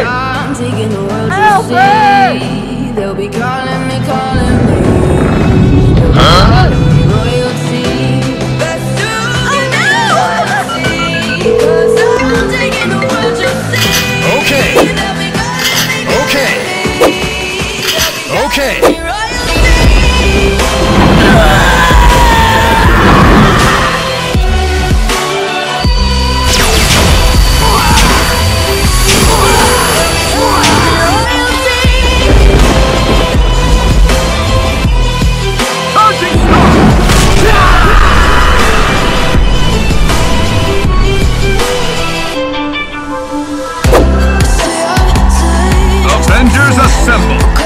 I'm taking the to They'll be calling me, calling me. Huh? Oh, no! assemble.